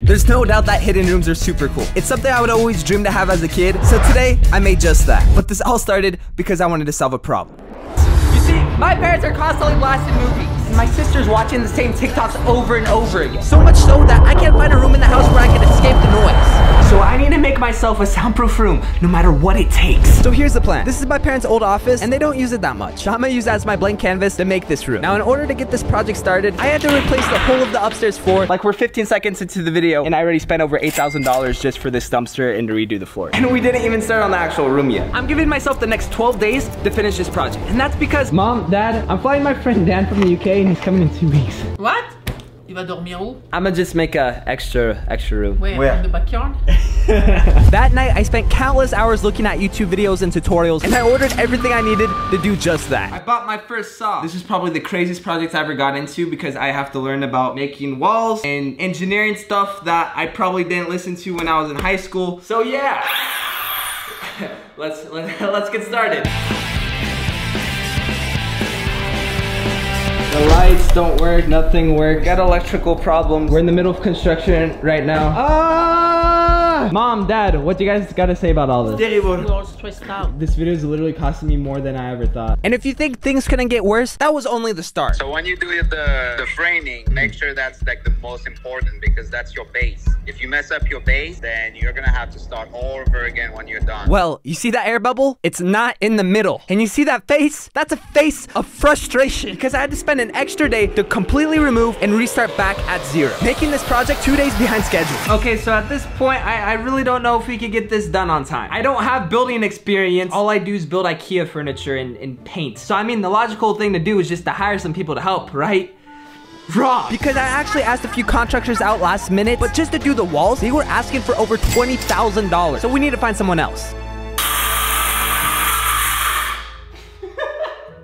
There's no doubt that hidden rooms are super cool. It's something I would always dream to have as a kid, so today I made just that. But this all started because I wanted to solve a problem. You see, my parents are constantly blasting movies. And my sister's watching the same TikToks over and over again. So much so that I can't find a room in the house where I can escape the noise. So I need to make myself a soundproof room, no matter what it takes. So here's the plan. This is my parents' old office, and they don't use it that much. So I'm gonna use that as my blank canvas to make this room. Now, in order to get this project started, I had to replace the whole of the upstairs floor. Like we're 15 seconds into the video, and I already spent over $8,000 just for this dumpster and to redo the floor. And we didn't even start on the actual room yet. I'm giving myself the next 12 days to finish this project. And that's because Mom, Dad, I'm flying my friend Dan from the UK and he's coming in two weeks. What? Il va dormir où? I'm gonna just make a extra, extra room. Where? In the backyard? That night, I spent countless hours looking at YouTube videos and tutorials, and I ordered everything I needed to do just that. I bought my first saw. This is probably the craziest project I ever got into because I have to learn about making walls and engineering stuff that I probably didn't listen to when I was in high school. So yeah, let's, let's, let's get started. The lights don't work, nothing works. Got electrical problems. We're in the middle of construction right now. Ah! Mom, Dad, what do you guys gotta say about all this? We're all stressed out. This video is literally costing me more than I ever thought. And if you think things couldn't get worse, that was only the start. So when you do the the framing, make sure that's like the most important because that's your base. If you mess up your base, then you're gonna have to start all over again when you're done. Well, you see that air bubble? It's not in the middle. And you see that face? That's a face of frustration because I had to spend an extra day to completely remove and restart back at zero, making this project two days behind schedule. Okay, so at this point, I, I really don't know if we could get this done on time. I don't have building experience. All I do is build IKEA furniture and, and paint. So I mean, the logical thing to do is just to hire some people to help, right? Wrong. Because I actually asked a few contractors out last minute, but just to do the walls, they were asking for over $20,000. So we need to find someone else.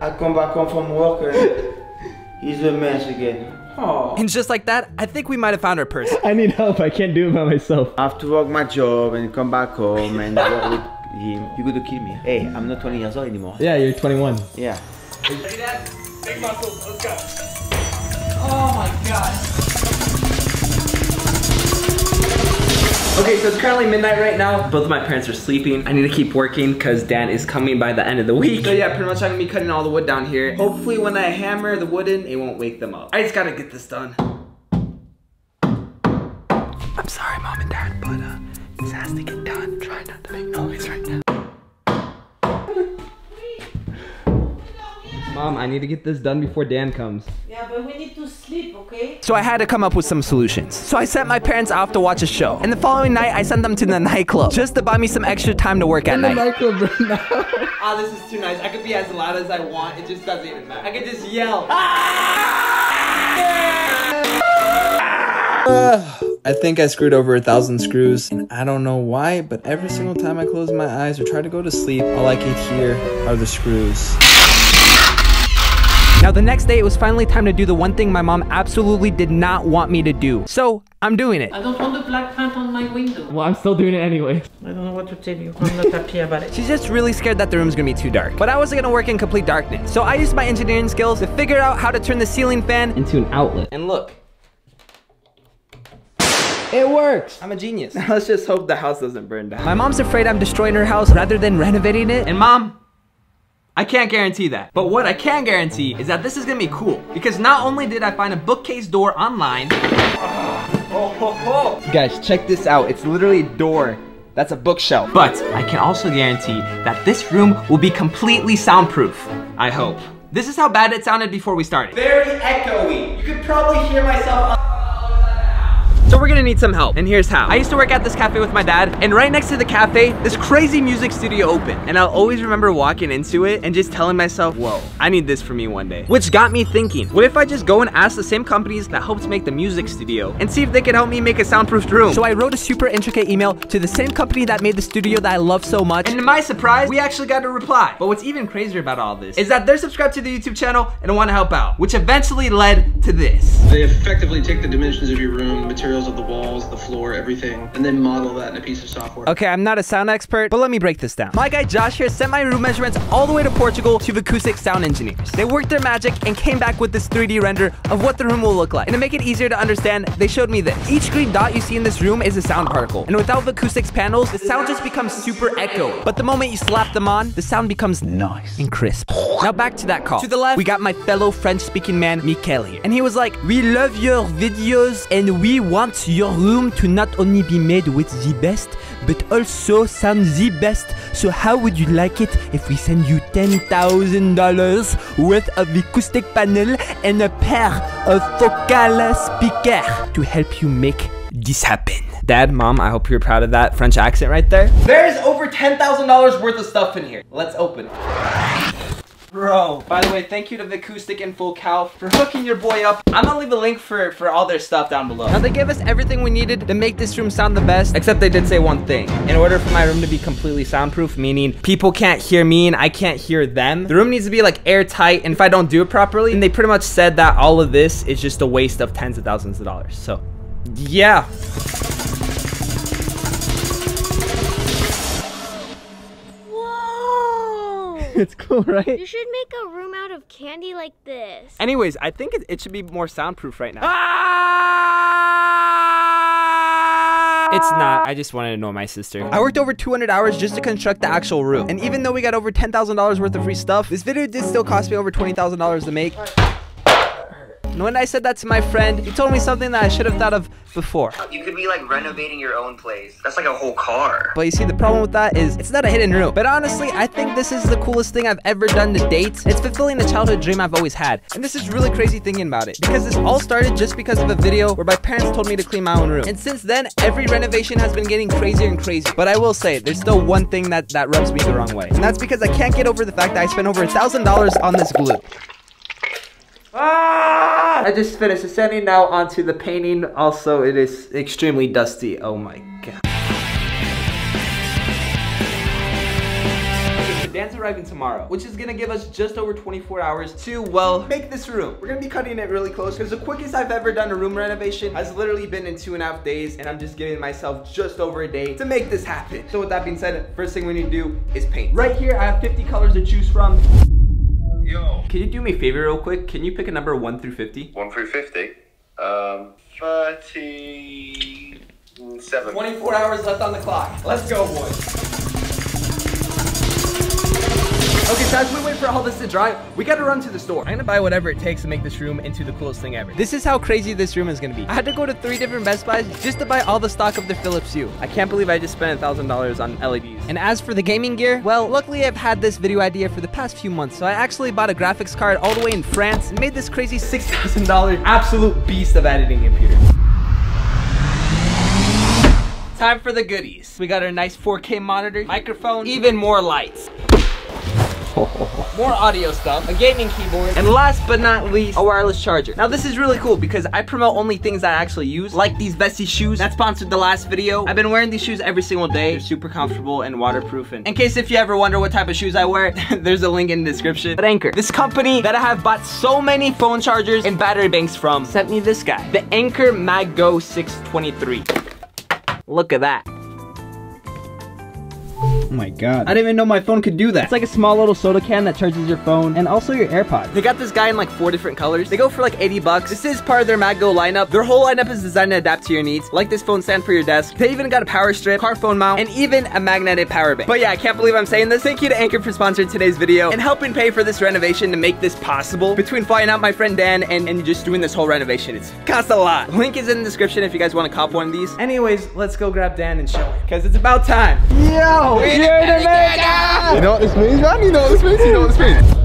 I come back home from work and he's a mess again. Oh. And just like that, I think we might have found our person. I need help. I can't do it by myself. I have to work my job and come back home and work with him. You're gonna kill me. Hey, I'm not 20 years old anymore. Yeah, you're 21. Yeah. Ready, Dad? Big muscles, let's go. Oh my god. Okay, so it's currently midnight right now. Both of my parents are sleeping. I need to keep working because Dan is coming by the end of the week. So yeah, pretty much I'm gonna be cutting all the wood down here. Hopefully when I hammer the wood in, it won't wake them up. I just gotta get this done. I'm sorry, mom and dad, but uh, this has to get done. Try not to make noise right now. Mom, I need to get this done before Dan comes. Yeah, but we need to sleep, okay? So I had to come up with some solutions. So I sent my parents off to watch a show. And the following night, I sent them to the nightclub just to buy me some extra time to work at night. nightclub right now. Ah, this is too nice. I could be as loud as I want. It just doesn't even matter. I could just yell. Ah! I think I screwed over a thousand screws, and I don't know why, but every single time I close my eyes or try to go to sleep, all I can hear are the screws. Now, the next day, it was finally time to do the one thing my mom absolutely did not want me to do. So, I'm doing it. I don't want the black paint on my window. Well, I'm still doing it anyway. I don't know what to tell you. I'm not happy about it. She's just really scared that the room's gonna be too dark. But I wasn't gonna work in complete darkness. So I used my engineering skills to figure out how to turn the ceiling fan Into an outlet. and look. It works. I'm a genius. Let's just hope the house doesn't burn down. My mom's afraid I'm destroying her house rather than renovating it. And mom, I can't guarantee that. But what I can guarantee is that this is gonna be cool. Because not only did I find a bookcase door online. Oh, ho, ho. Guys, check this out. It's literally a door. That's a bookshelf. But I can also guarantee that this room will be completely soundproof. I hope. This is how bad it sounded before we started. Very echoey. You could probably hear myself. So we're gonna need some help, and here's how. I used to work at this cafe with my dad, and right next to the cafe, this crazy music studio opened. And I'll always remember walking into it and just telling myself, whoa, I need this for me one day. Which got me thinking, what if I just go and ask the same companies that helped make the music studio and see if they could help me make a soundproofed room? So I wrote a super intricate email to the same company that made the studio that I love so much. And to my surprise, we actually got a reply. But what's even crazier about all this is that they're subscribed to the YouTube channel and want to help out, which eventually led to this. They effectively take the dimensions of your room, materials of the walls, the floor, everything, and then model that in a piece of software. Okay, I'm not a sound expert, but let me break this down. My guy Josh here sent my room measurements all the way to Portugal to Acoustic Sound Engineers. They worked their magic and came back with this 3D render of what the room will look like. And to make it easier to understand, they showed me this. Each green dot you see in this room is a sound particle. And without Acoustics panels, the sound just becomes super echo. But the moment you slap them on, the sound becomes nice and crisp. Now back to that call. To the left, we got my fellow French-speaking man, Mikel here. And he was like, we love your videos and we want your room to not only be made with the best, but also sound the best. So how would you like it if we send you $10,000 worth of acoustic panel and a pair of Focal speaker to help you make this happen? Dad, mom, I hope you're proud of that French accent right there. There's over $10,000 worth of stuff in here. Let's open it. Bro, by the way, thank you to the Vicoustic and Focal for hooking your boy up. I'm gonna leave a link for, for all their stuff down below. Now, they gave us everything we needed to make this room sound the best, except they did say one thing. In order for my room to be completely soundproof, meaning people can't hear me and I can't hear them, the room needs to be like airtight, and if I don't do it properly, then they pretty much said that all of this is just a waste of tens of thousands of dollars. So, yeah. it's cool, right? You should make a room out of candy like this. Anyways, I think it, it should be more soundproof right now. Ah! It's not. I just wanted to annoy my sister. I worked over 200 hours just to construct the actual room. And even though we got over $10,000 worth of free stuff, this video did still cost me over $20,000 to make. And when I said that to my friend, he told me something that I should have thought of before. You could be like renovating your own place. That's like a whole car. But you see, the problem with that is it's not a hidden room. But honestly, I think this is the coolest thing I've ever done to date. It's fulfilling the childhood dream I've always had. And this is really crazy thinking about it because this all started just because of a video where my parents told me to clean my own room. And since then, every renovation has been getting crazier and crazier. But I will say, there's still one thing that, that rubs me the wrong way. And that's because I can't get over the fact that I spent over a $1,000 on this glue. Ah! Ah! I just finished ascending now onto the painting. Also, it is extremely dusty. Oh my god. Okay, so Dan's arriving tomorrow, which is gonna give us just over 24 hours to, well, make this room. We're gonna be cutting it really close because the quickest I've ever done a room renovation has literally been in two and a half days, and I'm just giving myself just over a day to make this happen. So with that being said, first thing we need to do is paint. Right here, I have 50 colors to choose from. Yo. Can you do me a favor real quick? Can you pick a number 1 through 50? 1 through 50. Um, 37. 24 hours left on the clock. Let's go, boys. Okay, so as we wait for all this to dry, we gotta run to the store. I'm gonna buy whatever it takes to make this room into the coolest thing ever. This is how crazy this room is gonna be. I had to go to three different Best Buys just to buy all the stock of the Philips Hue. I can't believe I just spent $1,000 on LEDs. And as for the gaming gear, well, luckily I've had this video idea for the past few months, so I actually bought a graphics card all the way in France and made this crazy $6,000 absolute beast of editing computer. Time for the goodies. We got our nice 4K monitor, microphone, even more lights. More audio stuff, a gaming keyboard, and last but not least, a wireless charger. Now this is really cool because I promote only things I actually use, like these Vessi shoes that sponsored the last video. I've been wearing these shoes every single day. They're super comfortable and waterproof. And in case if you ever wonder what type of shoes I wear, there's a link in the description. But Anker, this company that I have bought so many phone chargers and battery banks from, sent me this guy, the Anker Mag Go 623. Look at that. Oh my god. I didn't even know my phone could do that. It's like a small little soda can that charges your phone and also your AirPods. They got this guy in like four different colors. They go for like 80 bucks. This is part of their MagGo lineup. Their whole lineup is designed to adapt to your needs. Like this phone stand for your desk. They even got a power strip, car phone mount, and even a magnetic power bank. But yeah, I can't believe I'm saying this. Thank you to Anker for sponsoring today's video and helping pay for this renovation to make this possible. Between flying out my friend Dan and, and just doing this whole renovation, it's cost a lot. Link is in the description if you guys want to cop one of these. Anyways, let's go grab Dan and show him. Because it's about time. Yo! You're the man! You know what this means, man? You know what this means? You know what this means?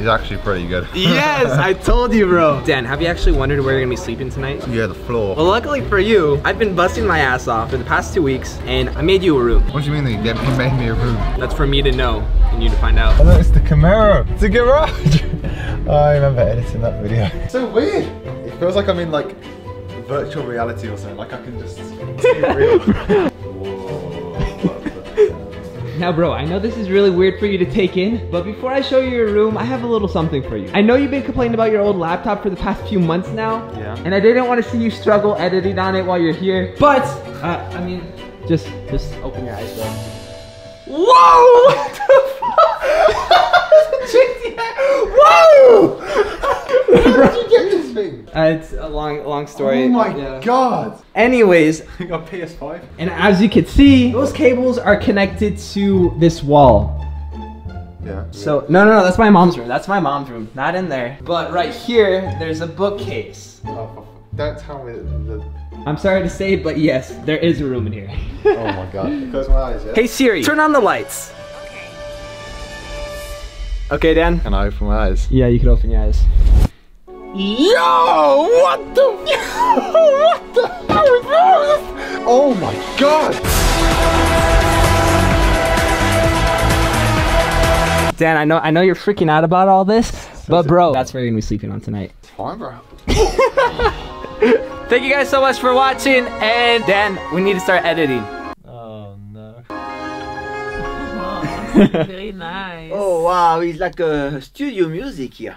He's actually pretty good. yes, I told you, bro. Dan, have you actually wondered where you're gonna be sleeping tonight? Yeah, the floor. Well, luckily for you, I've been busting my ass off for the past two weeks, and I made you a room. What do you mean that you you made me a room? That's for me to know and you to find out. Oh, it's the Camaro. It's a garage. oh, I remember editing that video. It's so weird. It feels like I'm in like virtual reality or something. Like I can just see real. Now, bro, I know this is really weird for you to take in, but before I show you your room, I have a little something for you. I know you've been complaining about your old laptop for the past few months now. Yeah. And I didn't want to see you struggle editing on it while you're here. But, uh, I mean, just, just open your eyes, bro. Whoa! What the fuck? Whoa! Where did you thing? Uh, it's a long, long story. Oh my Yeah. god. Anyways, You got PS5? and as you can see, those cables are connected to this wall. Yeah. So no, no, no, that's my mom's room. That's my mom's room, not in there. But right here, there's a bookcase. Oh, don't tell me the. I'm sorry to say, but yes, there is a room in here. Oh my god. Close my eyes, yeah? Hey Siri, turn on the lights. Okay. Okay, Dan. Can I open my eyes? yeah, you can open your eyes. Yo! What the? what the hell is this? Oh my god! Dan, I know, I know you're freaking out about all this, but bro, that's where you're gonna be sleeping on tonight. It's fine, bro. Thank you guys so much for watching, and Dan, we need to start editing. Oh no. Very nice. Oh wow, it's like a studio music here.